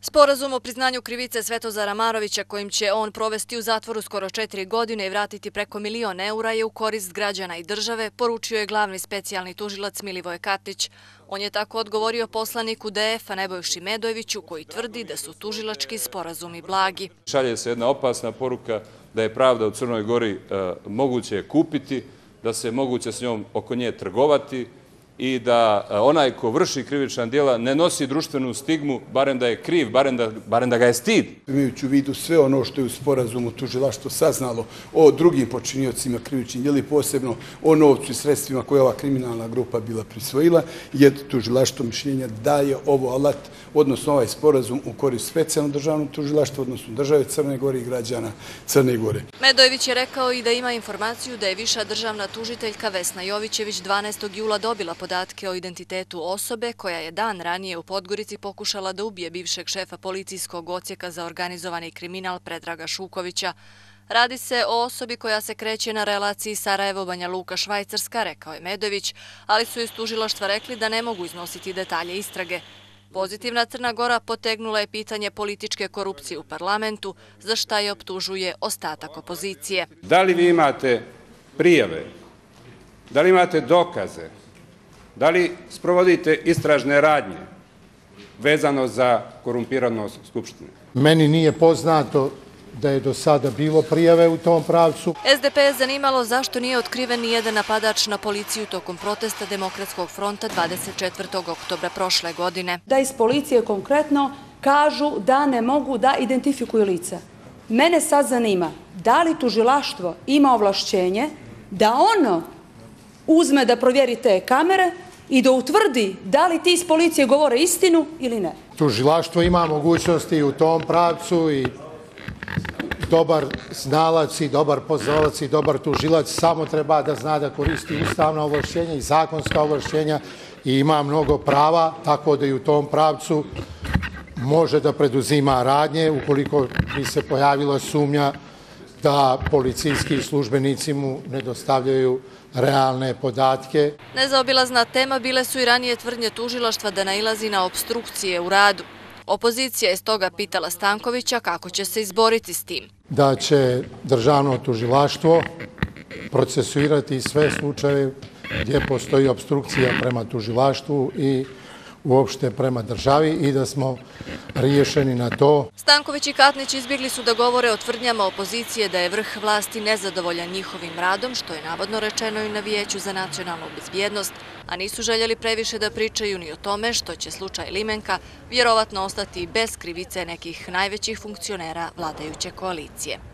Sporazum o priznanju krivice Svetozara Marovića kojim će on provesti u zatvoru skoro četiri godine i vratiti preko milion eura je u korist građana i države, poručio je glavni specijalni tužilac Milivoje Katić. On je tako odgovorio poslaniku DF-a Nebojši Medojeviću koji tvrdi da su tužilački sporazumi blagi. Šalje se jedna opasna poruka da je pravda u Crnoj Gori e, moguće kupiti, da se moguće s njom oko nje trgovati, i da e, onaj ko vrši krivičan dijela ne nosi društvenu stigmu, barem da je kriv, barem da ga je stid. Imajući u vidu sve ono što je u sporazumu tužilaštvo saznalo o drugim počinjocima krivičnih dijela posebno o novcu i sredstvima koje ova kriminalna grupa bila prisvojila, je tužilaštvo mišljenja da je ovo alat, odnosno ovaj sporazum u korist specijalno državnom tužilaštvu, odnosno države Crne Gore i građana Crne Gore. Medojević je rekao i da ima informaciju da je viša državna tužiteljka Vesna Jovićević 12. jula dobila pod podatke o identitetu osobe koja je dan ranije u Podgorici pokušala da ubije bivšeg šefa policijskog ocijeka za organizovani kriminal Predraga Šukovića. Radi se o osobi koja se kreće na relaciji Sarajevo-Banja Luka Švajcarska, rekao je Medović, ali su iz tužilaštva rekli da ne mogu iznositi detalje istrage. Pozitivna Crna Gora potegnula je pitanje političke korupcije u parlamentu, za šta je optužuje ostatak opozicije. Da li vi imate prijave? Da li imate dokaze Da li sprovodite istražne radnje vezano za korumpiranost Skupštine? Meni nije poznato da je do sada bilo prijave u tom pravcu. SDP je zanimalo zašto nije otkriven ni jedan napadač na policiju tokom protesta Demokratskog fronta 24. oktobra prošle godine. Da iz policije konkretno kažu da ne mogu da identifikuju lice. Mene sad zanima da li tužilaštvo ima ovlašćenje da ono uzme da provjeri te kamere i da utvrdi da li ti iz policije govore istinu ili ne. Tužilaštvo ima mogućnosti u tom pravcu i dobar znalac i dobar poznalac i dobar tužilac samo treba da zna da koristi ustavna ovlašćenja i zakonska ovlašćenja i ima mnogo prava, tako da i u tom pravcu može da preduzima radnje ukoliko bi se pojavila sumnja da policijski službenici mu ne dostavljaju realne podatke. Nezaobilazna tema bile su i ranije tvrdnje tužilaštva da nailazi na obstrukcije u radu. Opozicija je stoga pitala Stankovića kako će se izboriti s tim. Da će državno tužilaštvo procesuirati sve slučaje gdje postoji obstrukcija prema tužilaštvu i uopšte prema državi i da smo riješeni na to. Stanković i Katnić izbjegli su da govore o tvrdnjama opozicije da je vrh vlasti nezadovoljan njihovim radom, što je navodno rečeno i na Vijeću za nacionalnu bezbjednost, a nisu željeli previše da pričaju ni o tome što će slučaj Limenka vjerovatno ostati bez krivice nekih najvećih funkcionera vladajuće koalicije.